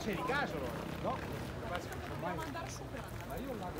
c'è di caso loro. No, ma io la